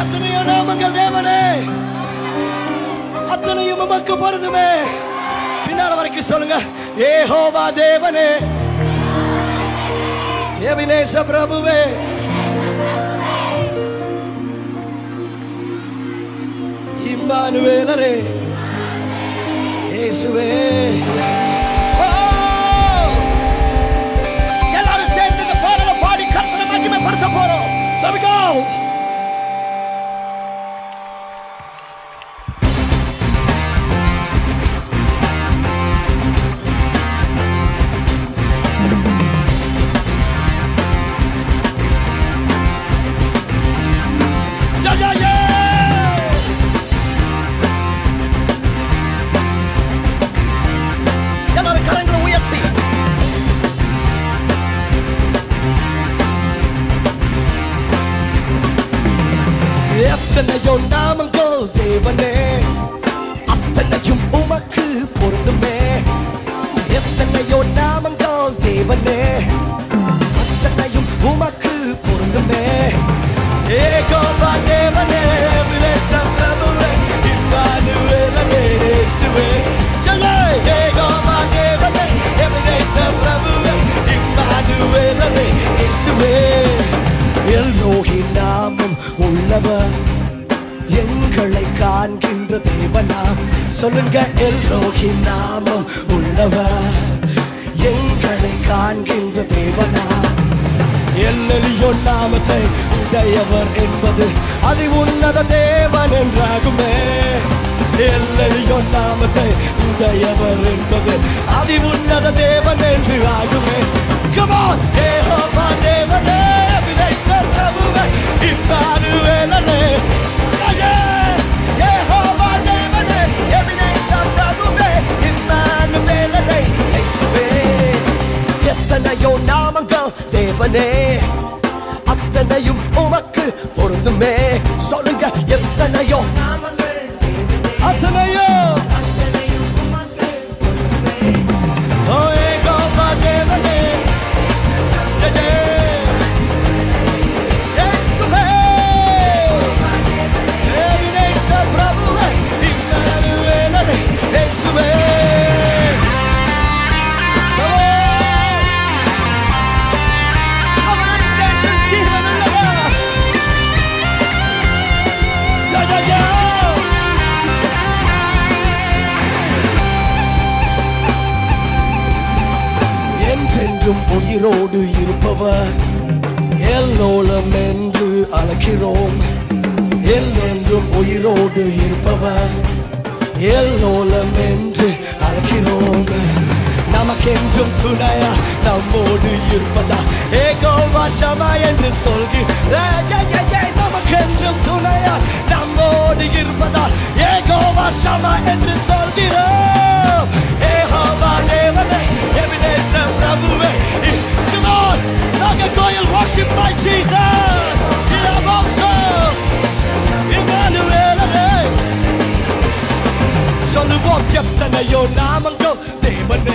எத்தனையோ நாமங்கள் தேவனே. அத்தனையும் உமக்கு பொருந்துமே. பின்னால வரைக்கும் சொல்லுங்க ஏஹோவா தேவனே தேவினேச பிரபுவே. இம்மானுவேலரே இயேசுவே. எத்தனையோ நாமங்கள் தேவனே. அத்தனையும் உமக்கு பொருந்துமே. எத்தனையோ நாமங்கள் தேவனே. அத்தனையும் உமக்கு பொருந்துமே. ஏகோபா தேவனே விலேசம் பிரபுவே இம்மானுவேலனே இயேசுவே. ஏகோபா தேவனே எபினேசம் பிரபுவே இம்மானுவேலனே இயேசுவே. எல்லோகி நாமம் உள்ளவர். காண்கின்ற சொல்லுங்க எல்லோகி நாமம் உள்ளவர். எங்களை காண்கின்ற தேவனா? எல்லறியோ நாமத்தை உடையவர் என்பது அது உன்னத தேவன் என்றாகுமே. எல்லறியோ நாமத்தை உடையவர் என்பது அது உன்னத தேவன் என்று ஆகுமே. Come on, நாமங்கள் தேவனே அத்தனையும் உமக்கு பொருந்துமே. சொல்லுங்க எத்தனையோ என்றும் உயிரோடு இருப்பவர். எல்லோலம் என்று அழைக்கிறோம். என்றும் உயிரோடு இருப்பவர். எல்லோலம் என்று அழைக்கிறோம். நமக்கென்றும் துணையா நம்மோடு இருப்பதா? ஏகோவா சமா என்று சொல்கிறேன் நமக்கென்றும் துணையா நம்மோடு இருப்பதா? ஏகோவா சமா என்று சொல்கிறோம் சொல்லுவோம் எத்தனையோ நாமங்கள் தேவனே